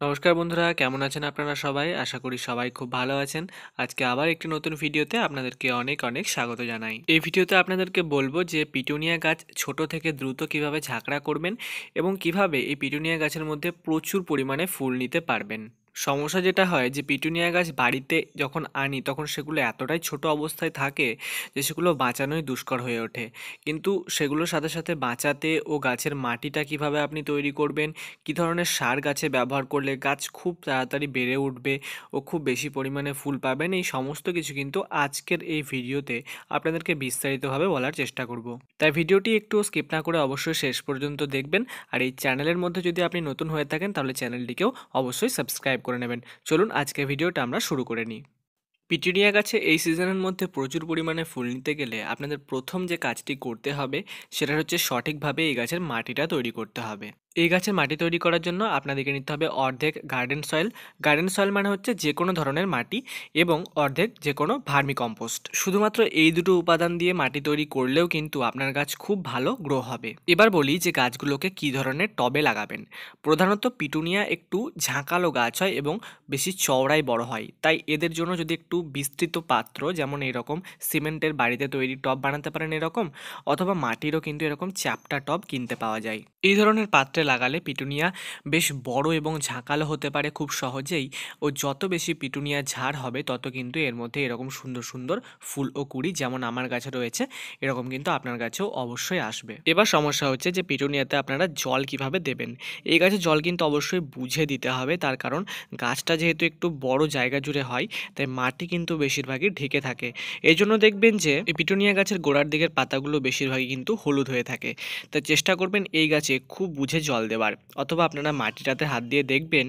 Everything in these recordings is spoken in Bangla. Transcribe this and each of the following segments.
নমস্কার বন্ধুরা, কেমন আছেন আপনারা সবাই? আশা করি সবাই খুব ভালো আছেন। আজকে আবার একটি নতুন ভিডিওতে আপনাদেরকে অনেক অনেক স্বাগত জানাই। এই ভিডিওতে আপনাদেরকে বলব যে পিটুনিয়া গাছ ছোট থেকে দ্রুত কীভাবে ঝাঁকড়া করবেন এবং কীভাবে এই পিটুনিয়া গাছের মধ্যে প্রচুর পরিমাণে ফুল নিতে পারবেন। সমস্যা যেটা হয় যে, পিটুনিয়া গাছ বাড়িতে যখন আনি, তখন সেগুলো এতটাই ছোট অবস্থায় থাকে যে, সেগুলো বাঁচানোই দুষ্কর হয়ে ওঠে। কিন্তু সেগুলোর সাথে সাথে বাঁচাতে ও গাছের মাটিটা কীভাবে আপনি তৈরি করবেন, কী ধরনের সার গাছে ব্যবহার করলে গাছ খুব তাড়াতাড়ি বেড়ে উঠবে ও খুব বেশি পরিমাণে ফুল পাবেন, এই সমস্ত কিছু কিন্তু আজকের এই ভিডিওতে আপনাদেরকে বিস্তারিতভাবে বলার চেষ্টা করব। তাই ভিডিওটি একটু স্কিপ না করে অবশ্যই শেষ পর্যন্ত দেখবেন। আর এই চ্যানেলের মধ্যে যদি আপনি নতুন হয়ে থাকেন, তাহলে চ্যানেলটিকেও অবশ্যই সাবস্ক্রাইব করে নেবেন। চলুন আজকে ভিডিওটা আমরা শুরু করে নিই। পিটুনিয়া গাছে এই সিজনের মধ্যে প্রচুর পরিমাণে ফুল নিতে গেলে আপনাদের প্রথম যে কাজটি করতে হবে, সেটা হচ্ছে সঠিকভাবে এই গাছের মাটিটা তৈরি করতে হবে। এই গাছের মাটি তৈরি করার জন্য আপনাদেরকে নিতে হবে অর্ধেক গার্ডেন সয়েল গার্ডেন সয়েল মানে হচ্ছে যে কোনো ধরনের মাটি এবং অর্ধেক যে কোনো ভার্মি কম্পোস্ট শুধুমাত্র এই দুটো উপাদান দিয়ে মাটি তৈরি করলেও কিন্তু আপনার গাছ খুব ভালো গ্রো হবে। এবার বলি যে গাছগুলোকে কি ধরনের টবে লাগাবেন। প্রধানত পিটুনিয়া একটু ঝাঁকালো গাছ হয় এবং বেশি চওড়াই বড় হয়। তাই এদের জন্য যদি একটু বিস্তৃত পাত্র, যেমন এরকম সিমেন্টের বাড়িতে তৈরি টব বানাতে পারেন এরকম, অথবা মাটিরও কিন্তু এরকম চ্যাপটা টব কিনতে পাওয়া যায়। এই ধরনের পাত্রে লাগালে পিটুনিয়া বেশ বড় এবং ঝাঁকালো হতে পারে খুব সহজেই। ও যত বেশি পিটুনিয়া ঝাড় হবে, তত কিন্তু এর মধ্যে এরকম সুন্দর সুন্দর ফুল ও কুড়ি যেমন আমার গাছে রয়েছে, এরকম কিন্তু আপনার গাছেও অবশ্যই আসবে। এবার সমস্যা হচ্ছে যে পিটুনিয়াতে আপনারা জল কীভাবে দেবেন? এই গাছে জল কিন্তু অবশ্যই বুঝে দিতে হবে, তার কারণ গাছটা যেহেতু একটু বড় জায়গা জুড়ে হয়, তাই মাটি কিন্তু বেশিরভাগই ঢেকে থাকে। এই জন্য দেখবেন যে পিটুনিয়া গাছের গোড়ার দিকের পাতাগুলো বেশিরভাগই কিন্তু হলুদ হয়ে থাকে। তাই চেষ্টা করবেন এই গাছে খুব বুঝে জল দেওয়ার অথবা আপনারা মাটিটাতে হাত দিয়ে দেখবেন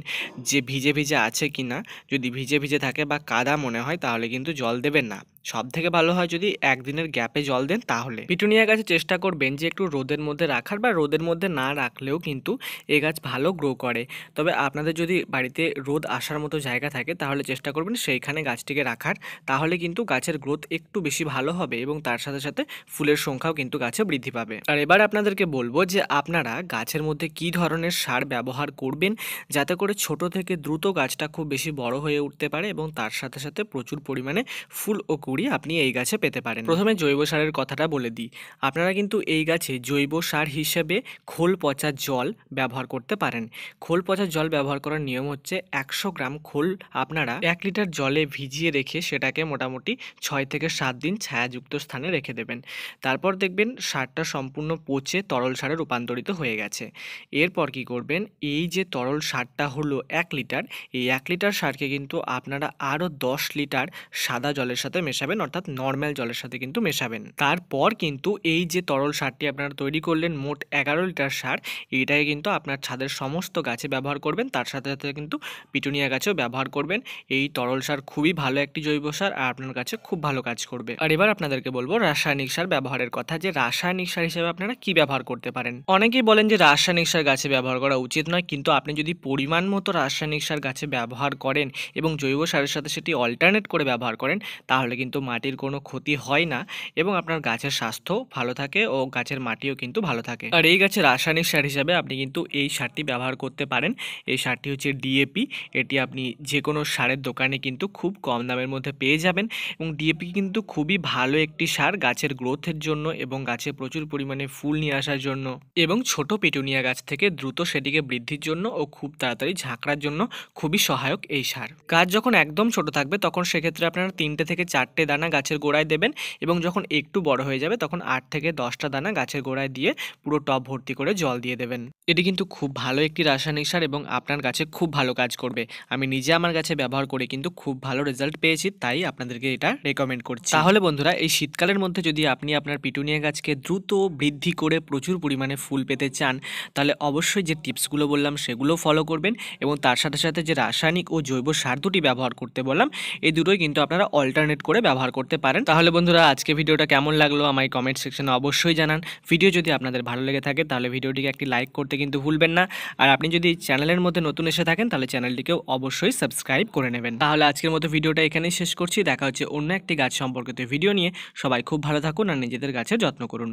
যে ভিজে ভিজে আছে কি না যদি ভিজে ভিজে থাকে বা কাদা মনে হয়, তাহলে কিন্তু জল দেবেন না। সব থেকে ভালো হয় যদি একদিনের গ্যাপে জল দেন তাহলে। পিটুনিয়া গাছে চেষ্টা করবেন যে একটু রোদের মধ্যে রাখার বা রোদের মধ্যে না রাখলেও কিন্তু এ গাছ ভালো গ্রো করে। তবে আপনাদের যদি বাড়িতে রোদ আসার মতো জায়গা থাকে তাহলে চেষ্টা করবেন সেইখানে গাছটিকে রাখার। তাহলে কিন্তু গাছের গ্রোথ একটু বেশি ভালো হবে এবং তার সাথে সাথে ফুলের সংখ্যাও কিন্তু গাছে বৃদ্ধি পাবে। আর এবার আপনাদেরকে বলব যে আপনারা গাছের মধ্যে কি ধরনের সার ব্যবহার করবেন যাতে করে ছোট থেকে দ্রুত গাছটা খুব বেশি বড় হয়ে উঠতে পারে এবং তার সাথে সাথে প্রচুর পরিমাণে ফুল ও কুড়ি আপনি এই গাছে পেতে পারেন। প্রথমে জৈব সারের কথাটা বলে দিই। আপনারা কিন্তু এই গাছে জৈব সার হিসেবে খোল পচা জল ব্যবহার করতে পারেন। খোল পচা জল ব্যবহার করার নিয়ম হচ্ছে একশো গ্রাম খোল আপনারা এক লিটার জলে ভিজিয়ে রেখে সেটাকে মোটামুটি ছয় থেকে সাত দিন ছায়াযুক্ত স্থানে রেখে দেবেন। তারপর দেখবেন সারটা সম্পূর্ণ পচে তরল সারে রূপান্তরিত হয়ে গেছে। এরপর কি করবেন? এই যে তরল সারটা হলো এক লিটার, এই এক লিটার সারকে কিন্তু আপনারা আরও দশ লিটার সাদা জলের সাথে মেশাবেন, অর্থাৎ নর্মাল জলের সাথে কিন্তু মেশাবেন। তারপর কিন্তু এই যে তরল সারটি আপনারা তৈরি করলেন, মোট এগারো লিটার সার এইটাকে কিন্তু আপনার ছাদের সমস্ত গাছে ব্যবহার করবেন। তার সাথে সাথে কিন্তু পিটুনিয়া গাছেও ব্যবহার করবেন। এই তরল সার খুবই ভালো একটি জৈব সার আর আপনার কাছে খুব ভালো কাজ করবে। আর এবার আপনাদেরকে বলব রাসায়নিক সার ব্যবহারের কথা। যে রাসায়নিক সার হিসেবে আপনারা কি ব্যবহার করতে পারেন? অনেকেই বলেন যে রাসায়নিক সার গাছে ব্যবহার করা উচিত নয়, কিন্তু আপনি যদি পরিমাণ মতো রাসায়নিক সার গাছে ব্যবহার করেন এবং জৈব সারের সাথে সেটি অল্টারনেট করে ব্যবহার করেন, তাহলে কিন্তু মাটির কোনো ক্ষতি হয় না এবং আপনার গাছের স্বাস্থ্য ভালো থাকে ও গাছের মাটিও কিন্তু ভালো থাকে। আর এই গাছের রাসায়নিক সার হিসাবে আপনি কিন্তু এই সারটি ব্যবহার করতে পারেন। এই সারটি হচ্ছে ডিএপি এটি আপনি যে কোনো সারের দোকানে কিন্তু খুব কম দামের মধ্যে পেয়ে যাবেন এবং ডিএপি কিন্তু খুবই ভালো একটি সার গাছের গ্রোথের জন্য এবং গাছে প্রচুর পরিমাণে ফুল নিয়ে আসার জন্য এবং ছোট পেটুনিয়া গাছ থেকে দ্রুত সেটিকে বৃদ্ধির জন্য ও খুব তাড়াতাড়ি ঝাঁকড়ার জন্য খুবই সহায়ক এই সার। গাছ যখন একদম ছোট থাকবে তখন সেক্ষেত্রে আপনারা তিনটে থেকে চারটে দানা গাছের গোড়ায় দেবেন এবং যখন একটু বড় হয়ে যাবে তখন আট থেকে দশটা দানা গাছের গোড়ায় দিয়ে পুরো টব ভর্তি করে জল দিয়ে দেবেন। এটি কিন্তু খুব ভালো একটি রাসায়নিক সার এবং আপনার গাছে খুব ভালো কাজ করবে। আমি নিজে আমার গাছে ব্যবহার করে কিন্তু খুব ভালো রেজাল্ট পেয়েছি, তাই আপনাদেরকে এটা রেকমেন্ড করছি। তাহলে বন্ধুরা, এই শীতকালের মধ্যে যদি আপনি আপনার পিটুনিয়া গাছকে দ্রুত বৃদ্ধি করে প্রচুর পরিমাণে ফুল পেতে চান, তাহলে অবশ্যই যে টিপসগুলো বললাম সেগুলো ফলো করবেন এবং তার সাথে সাথে যে রাসায়নিক ও জৈব সার দুটি ব্যবহার করতে বললাম, এই দুটোই কিন্তু আপনারা অল্টারনেট করে ব্যবহার করতে পারেন। তাহলে বন্ধুরা, আজকে ভিডিওটা কেমন লাগল আমায় কমেন্ট সেকশনে অবশ্যই জানান। ভিডিও যদি আপনাদের ভালো লেগে থাকে, তাহলে ভিডিওটিকে একটি লাইক করতে কিন্তু ভুলবেন না। আর আপনি যদি চ্যানেলের মধ্যে নতুন এসে থাকেন, তাহলে চ্যানেলটিকেও অবশ্যই সাবস্ক্রাইব করে নেবেন। তাহলে আজকের মতো ভিডিওটা এখানেই শেষ করছি। দেখা হচ্ছে অন্য একটি গাছ সম্পর্কিত ভিডিও নিয়ে। সবাই খুব ভালো থাকুন আর নিজেদের গাছের যত্ন করুন।